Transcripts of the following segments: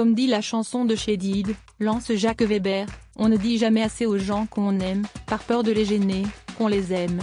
Comme dit la chanson de Chédid, lance Jacques Weber, on ne dit jamais assez aux gens qu'on aime, par peur de les gêner, qu'on les aime.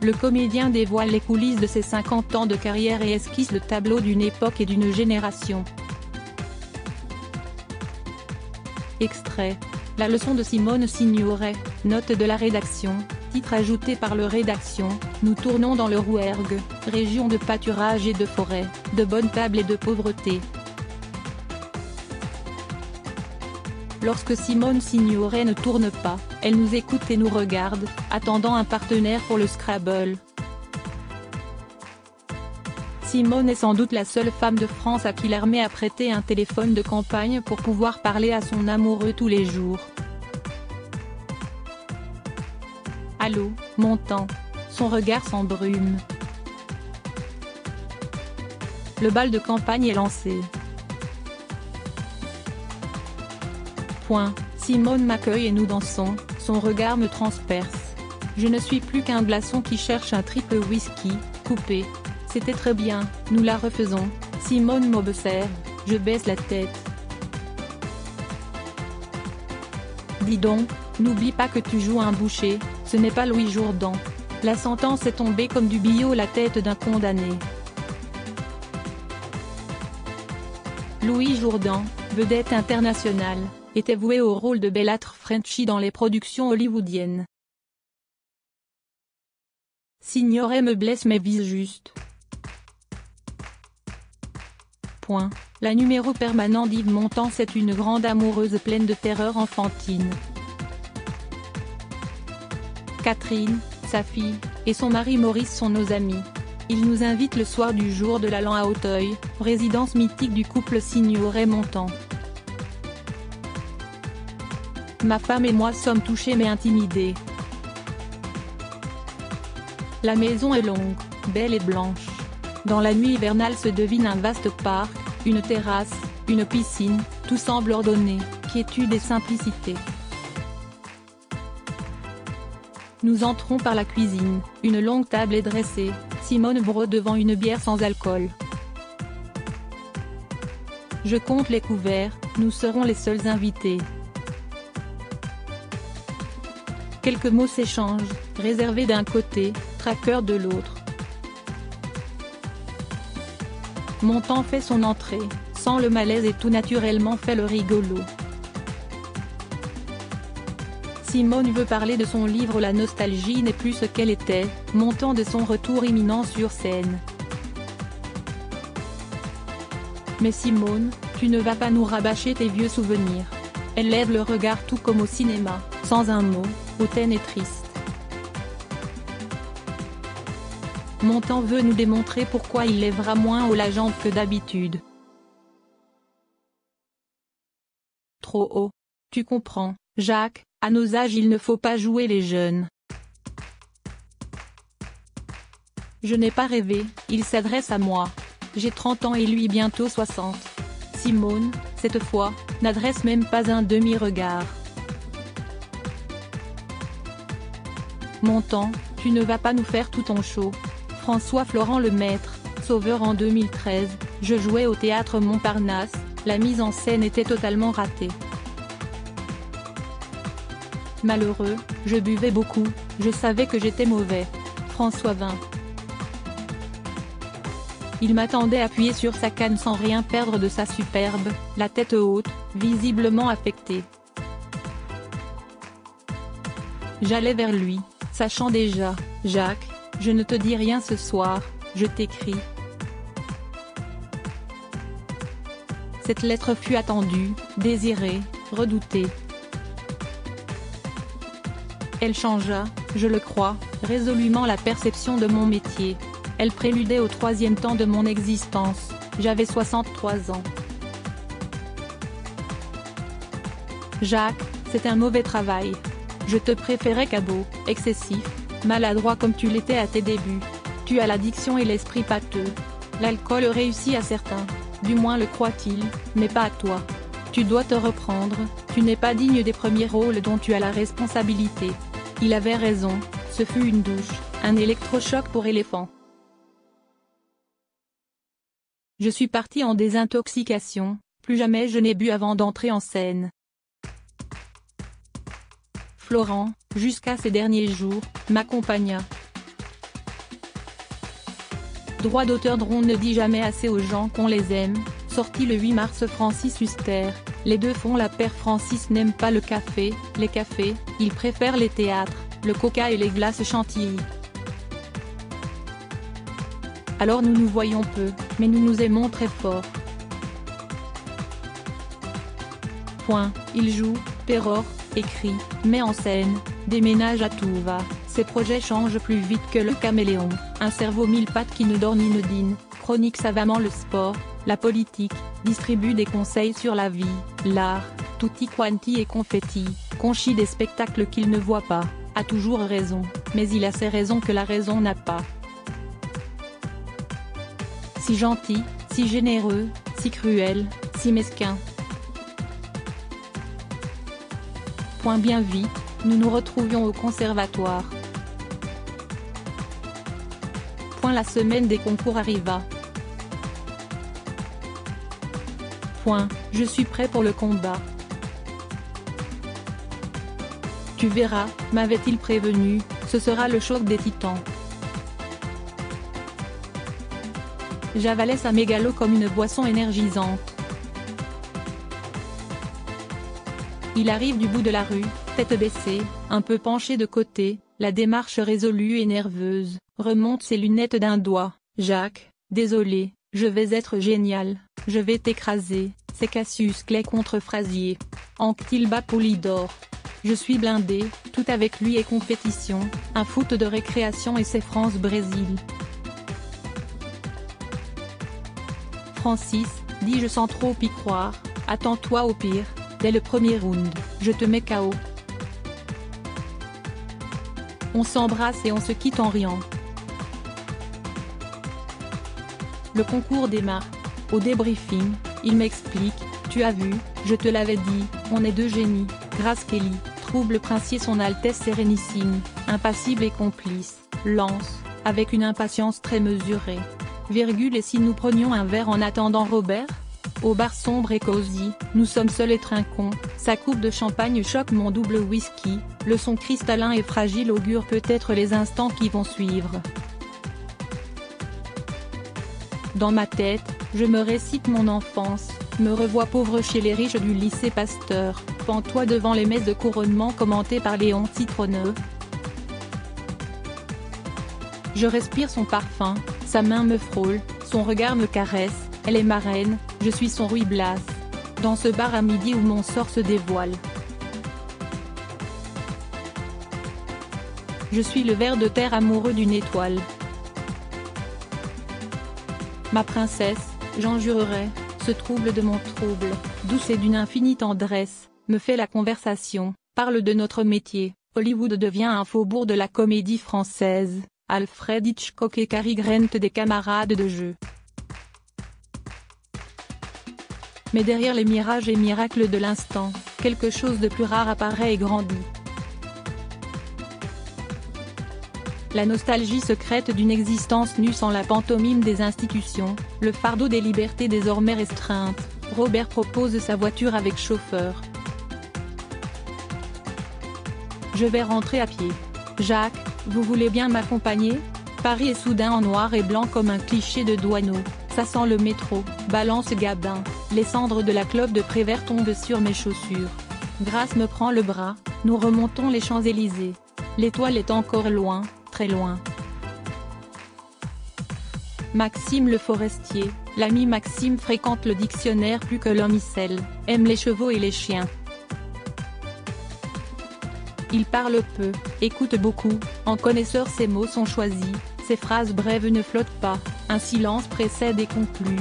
Le comédien dévoile les coulisses de ses 50 ans de carrière et esquisse le tableau d'une époque et d'une génération. Extrait. La leçon de Simone Signoret, note de la rédaction, titre ajouté par le rédaction, nous tournons dans le Rouergue, région de pâturage et de forêt, de bonne table et de pauvreté. Lorsque Simone Signoret ne tourne pas, elle nous écoute et nous regarde, attendant un partenaire pour le Scrabble. Simone est sans doute la seule femme de France à qui l'armée a prêté un téléphone de campagne pour pouvoir parler à son amoureux tous les jours. Allô, montant. Son regard s'embrume. Le bal de campagne est lancé. Point. Simone m'accueille et nous dansons, son regard me transperce. Je ne suis plus qu'un glaçon qui cherche un triple whisky, coupé. C'était très bien, nous la refaisons. Simone m'observe, je baisse la tête. Dis donc, n'oublie pas que tu joues un boucher, ce n'est pas Louis Jourdan. La sentence est tombée comme du billot la tête d'un condamné. Louis Jourdan, vedette internationale, était voué au rôle de Bellâtre Frenchy dans les productions hollywoodiennes. Signoret me blesse mais vise juste. Point. La numéro permanent d'Yves Montand c'est une grande amoureuse pleine de terreur enfantine. Catherine, sa fille, et son mari Maurice sont nos amis. Ils nous invitent le soir du jour de l'an à Auteuil, résidence mythique du couple Signoret-Montand. Ma femme et moi sommes touchés mais intimidés. La maison est longue, belle et blanche. Dans la nuit hivernale se devine un vaste parc, une terrasse, une piscine, tout semble ordonné, quiétude et simplicité. Nous entrons par la cuisine, une longue table est dressée, Simone brode devant une bière sans alcool. Je compte les couverts, nous serons les seuls invités. Quelques mots s'échangent, réservés d'un côté, traqueurs de l'autre. Montant fait son entrée, sans le malaise et tout naturellement fait le rigolo. Simone veut parler de son livre La nostalgie n'est plus ce qu'elle était, montant de son retour imminent sur scène. Mais Simone, tu ne vas pas nous rabâcher tes vieux souvenirs. Elle lève le regard tout comme au cinéma, sans un mot, hautaine et triste. Montant veut nous démontrer pourquoi il lèvera moins haut la jambe que d'habitude. Trop haut. Tu comprends, Jacques, à nos âges il ne faut pas jouer les jeunes. Je n'ai pas rêvé, il s'adresse à moi. J'ai 30 ans et lui bientôt 60. Simone, cette fois, n'adresse même pas un demi-regard. Montant, tu ne vas pas nous faire tout ton show. François Florent Lemaître, sauveur en 2013, je jouais au théâtre Montparnasse, la mise en scène était totalement ratée. Malheureux, je buvais beaucoup, je savais que j'étais mauvais. François vint. Il m'attendait appuyé sur sa canne sans rien perdre de sa superbe, la tête haute, visiblement affectée. J'allais vers lui, sachant déjà, Jacques, je ne te dis rien ce soir, je t'écris. Cette lettre fut attendue, désirée, redoutée. Elle changea, je le crois, résolument la perception de mon métier. Elle préludait au troisième temps de mon existence, j'avais 63 ans. Jacques, c'est un mauvais travail. Je te préférais cabot, excessif, maladroit comme tu l'étais à tes débuts. Tu as l'addiction et l'esprit pâteux. L'alcool réussit à certains, du moins le croit-il, mais pas à toi. Tu dois te reprendre, tu n'es pas digne des premiers rôles dont tu as la responsabilité. Il avait raison, ce fut une douche, un électrochoc pour éléphant. Je suis parti en désintoxication, plus jamais je n'ai bu avant d'entrer en scène. Florent, jusqu'à ces derniers jours, m'accompagna. Droit d'auteur Dron ne dit jamais assez aux gens qu'on les aime, sorti le 8 mars Francis Huster, les deux font la paire Francis n'aime pas le café, les cafés, il préfère les théâtres, le coca et les glaces chantilly. Alors nous nous voyons peu, mais nous nous aimons très fort. Point, il joue, pérore, écrit, met en scène, déménage à tout va, ses projets changent plus vite que le caméléon, un cerveau mille pattes qui ne dort ni ne dîne, chronique savamment le sport, la politique, distribue des conseils sur la vie, l'art, tutti quanti et confetti, conchit des spectacles qu'il ne voit pas, a toujours raison, mais il a ses raisons que la raison n'a pas si gentil, si généreux, si cruel, si mesquin. Point bien vite, nous nous retrouvions au conservatoire. Point la semaine des concours arriva. Je suis prêt pour le combat. Tu verras, m'avait-il prévenu, ce sera le choc des titans. J'avalais sa mégalo comme une boisson énergisante. Il arrive du bout de la rue, tête baissée, un peu penché de côté, la démarche résolue et nerveuse, remonte ses lunettes d'un doigt. Jacques, désolé, je vais être génial, je vais t'écraser, c'est Cassius Clay contre Frasier. Anctilba. Je suis blindé, tout avec lui et compétition, un foot de récréation et c'est France-Brésil. Francis, dis-je sans trop y croire, attends-toi au pire, dès le premier round, je te mets KO. On s'embrasse et on se quitte en riant. Le concours démarre. Au débriefing, il m'explique, tu as vu, je te l'avais dit, on est deux génies, Grâce Kelly, trouble princier son Altesse Sérénissime, impassible et complice, lance, avec une impatience très mesurée. Virgule et si nous prenions un verre en attendant Robert? Au bar sombre et cosy, nous sommes seuls et trinquons, sa coupe de champagne choque mon double whisky, le son cristallin et fragile augure peut-être les instants qui vont suivre. Dans ma tête, je me récite mon enfance, me revois pauvre chez les riches du lycée Pasteur, pantois devant les messes de couronnement commentées par Léon Citronneux. Je respire son parfum, sa main me frôle, son regard me caresse, elle est ma reine, je suis son Ruy Blas. Dans ce bar à midi où mon sort se dévoile. Je suis le ver de terre amoureux d'une étoile. Ma princesse, j'en jurerai, ce trouble de mon trouble, douce et d'une infinie tendresse, me fait la conversation, parle de notre métier, Hollywood devient un faubourg de la comédie française. Alfred Hitchcock et Cary Grant des camarades de jeu. Mais derrière les mirages et miracles de l'instant, quelque chose de plus rare apparaît et grandit. La nostalgie secrète d'une existence nue sans la pantomime des institutions, le fardeau des libertés désormais restreintes, Robert propose sa voiture avec chauffeur. Je vais rentrer à pied. Jacques, vous voulez bien m'accompagner? Paris est soudain en noir et blanc comme un cliché de douaneau, ça sent le métro, balance Gabin, les cendres de la clope de Prévert tombent sur mes chaussures. Grâce me prend le bras, nous remontons les Champs-Élysées. L'étoile est encore loin, très loin. Maxime le forestier, l'ami Maxime fréquente le dictionnaire plus que l'homicelle, aime les chevaux et les chiens. Il parle peu, écoute beaucoup, en connaisseur ses mots sont choisis, ses phrases brèves ne flottent pas, un silence précède et conclut.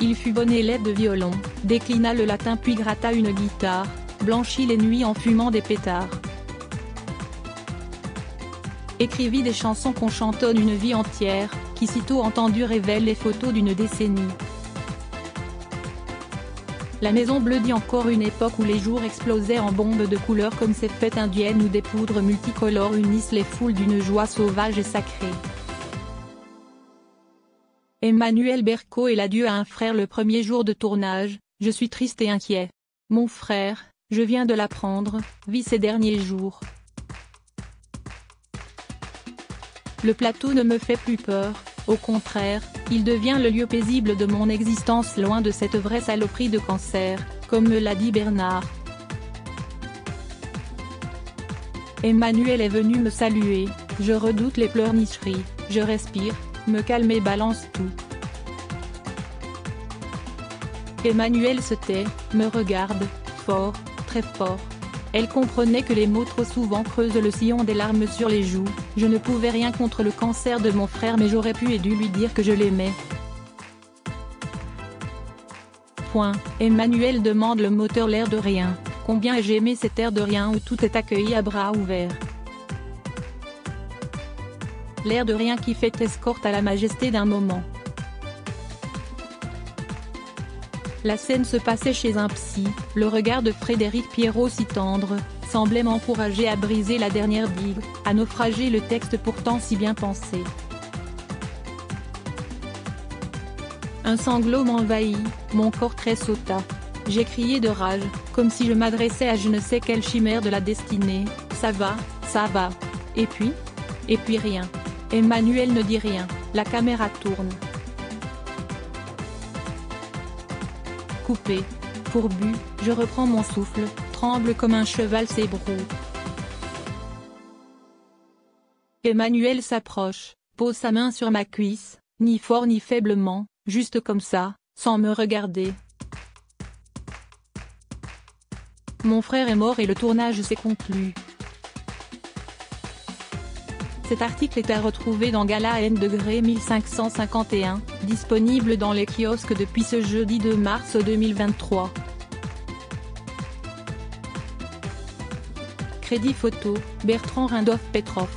Il fut bon élève de violon, déclina le latin puis gratta une guitare, blanchit les nuits en fumant des pétards. Écrivit des chansons qu'on chantonne une vie entière, qui sitôt entendu révèlent les photos d'une décennie. La Maison Bleue dit encore une époque où les jours explosaient en bombes de couleurs comme ces fêtes indiennes où des poudres multicolores unissent les foules d'une joie sauvage et sacrée. Emmanuel Berco et l'adieu à un frère le premier jour de tournage, je suis triste et inquiet. Mon frère, je viens de l'apprendre, vit ces derniers jours. Le plateau ne me fait plus peur, au contraire, il devient le lieu paisible de mon existence loin de cette vraie saloperie de cancer, comme me l'a dit Bernard. Emmanuel est venu me saluer, je redoute les pleurnicheries, je respire, me calme et balance tout. Emmanuel se tait, me regarde, fort, très fort. Elle comprenait que les mots trop souvent creusent le sillon des larmes sur les joues, je ne pouvais rien contre le cancer de mon frère mais j'aurais pu et dû lui dire que je l'aimais. Point. Emmanuel demande le moteur l'air de rien, combien ai-je aimé cet air de rien où tout est accueilli à bras ouverts. L'air de rien qui fait escorte à la majesté d'un moment. La scène se passait chez un psy, le regard de Frédéric Pierrot si tendre, semblait m'encourager à briser la dernière digue, à naufrager le texte pourtant si bien pensé. Un sanglot m'envahit, mon corps tressauta. J'ai crié de rage, comme si je m'adressais à je ne sais quelle chimère de la destinée, ça va, ça va. Et puis? Et puis rien. Emmanuel ne dit rien, la caméra tourne. Coupé. Pourbu, je reprends mon souffle, tremble comme un cheval s'ébroue. Emmanuel s'approche, pose sa main sur ma cuisse, ni fort ni faiblement, juste comme ça, sans me regarder. Mon frère est mort et le tournage s'est conclu. Cet article est à retrouver dans Gala N degré 1551, disponible dans les kiosques depuis ce jeudi 2 mars 2023. Crédit photo, Bertrand Rindolph Petrov.